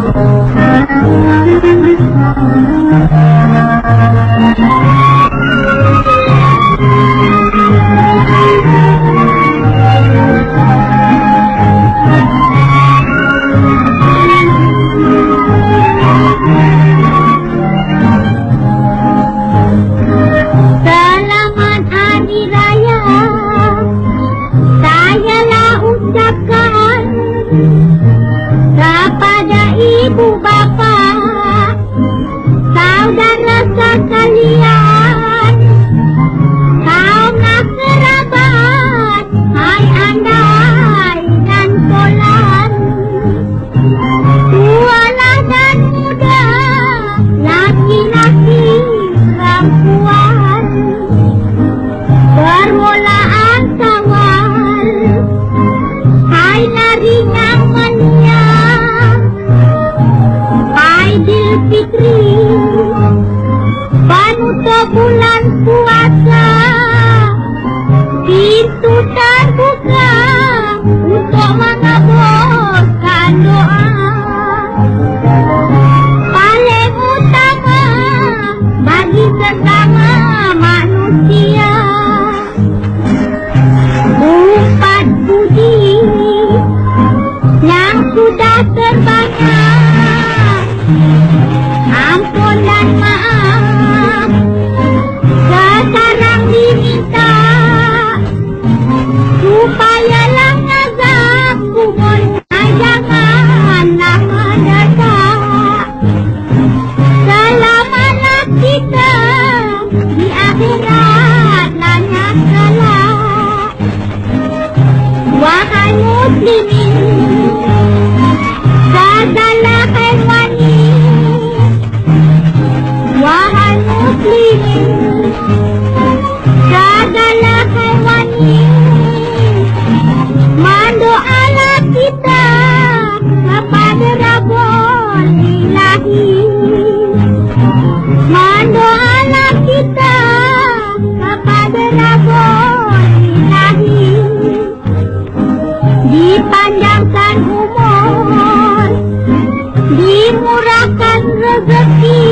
Thank you. 一步吧。puasa pintu terbuka untuk mata 黎明 di murahkan rezeki.